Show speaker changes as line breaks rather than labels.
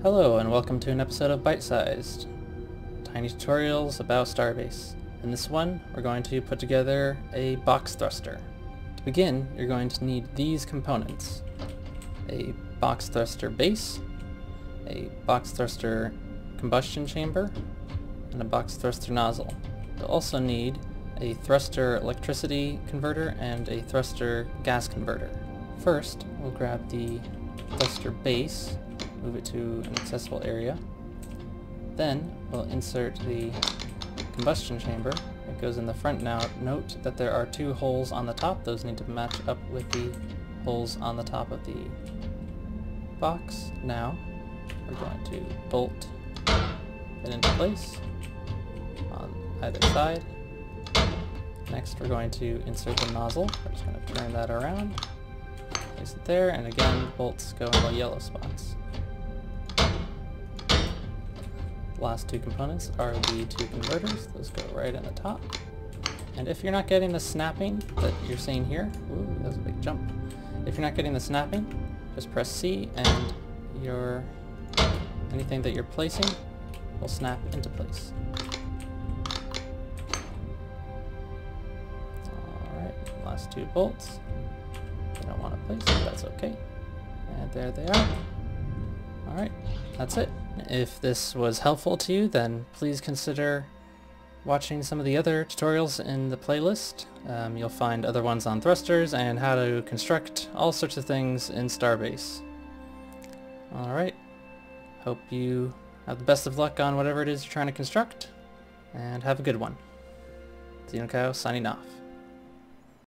Hello and welcome to an episode of ByteSized, tiny tutorials about Starbase. In this one, we're going to put together a box thruster. To begin, you're going to need these components. A box thruster base, a box thruster combustion chamber, and a box thruster nozzle. You'll also need a thruster electricity converter and a thruster gas converter. First, we'll grab the thruster base, move it to an accessible area. Then we'll insert the combustion chamber. It goes in the front now. Note that there are two holes on the top. Those need to match up with the holes on the top of the box. Now we're going to bolt it into place on either side. Next we're going to insert the nozzle. We're just going to turn that around place it there, and again, bolts go in the yellow spots. Last two components are the two converters. Those go right in the top. And if you're not getting the snapping that you're seeing here, ooh, that was a big jump. If you're not getting the snapping, just press C and your anything that you're placing will snap into place. Alright, last two bolts don't want to place it, that's okay. And there they are. Alright, that's it. If this was helpful to you, then please consider watching some of the other tutorials in the playlist. Um, you'll find other ones on thrusters and how to construct all sorts of things in Starbase. Alright, hope you have the best of luck on whatever it is you're trying to construct, and have a good one. XenoCow signing off.